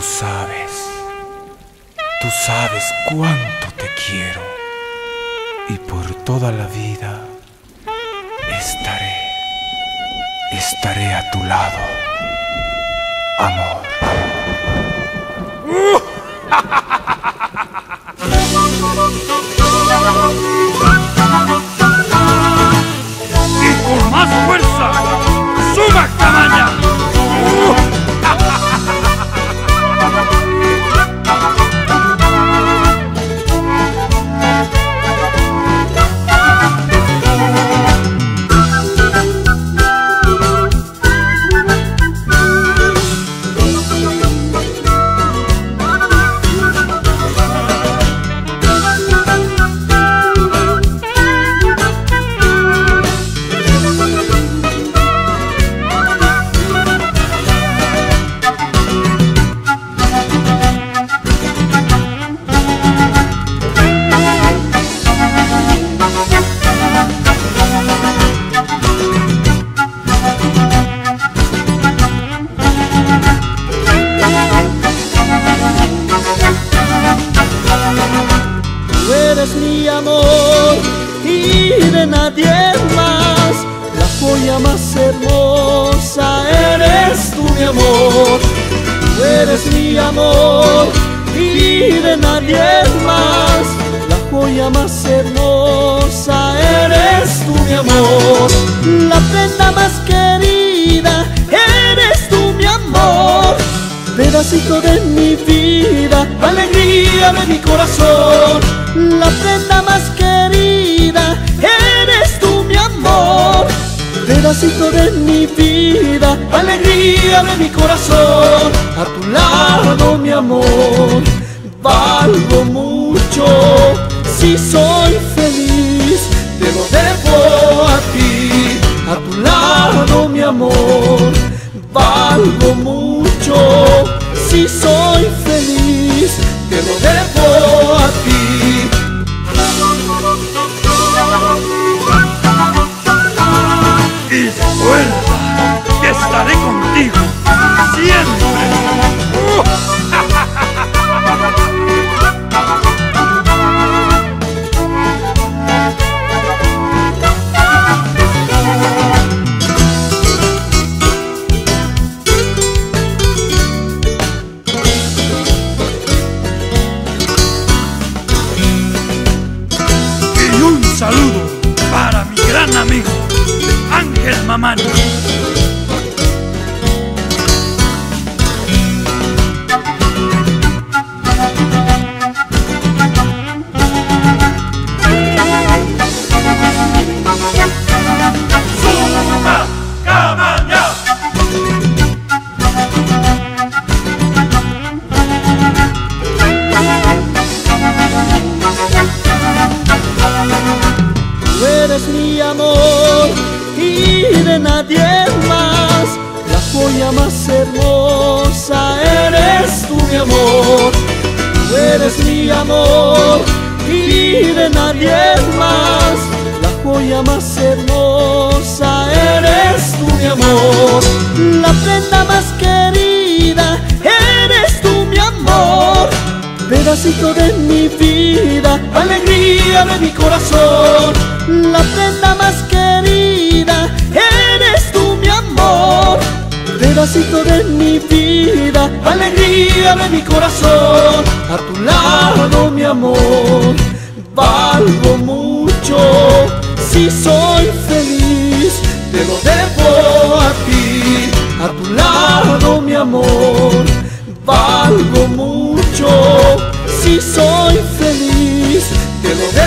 Tú sabes, tú sabes cuánto te quiero y por toda la vida estaré, estaré a tu lado, amor. joya más hermosa. Eres tú, mi amor. Tú eres mi amor. Y de nadie más. La joya más hermosa. Eres tú, mi amor. La prenda más querida. Eres tú, mi amor. Pedacito de mi vida, alegría de mi corazón, la prenda más querida, pedacito de mi vida, alegría de mi corazón, a tu lado mi amor, valgo mucho, si soy feliz, te lo debo a ti, a tu lado mi amor, valgo mucho, si soy feliz, te lo debo my mind. Joya más hermosa eres tú, mi amor. Tú eres mi amor y de nadie más. La joya más hermosa eres tú, mi amor. La prenda más querida eres tú, mi amor pedacito de mi vida, alegría de mi corazón, la prenda más querida, alegría de mi corazón, a tu lado mi amor, valgo mucho, si soy feliz, te lo debo a ti, a tu lado mi amor, valgo mucho, si soy feliz, te lo